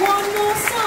One more song.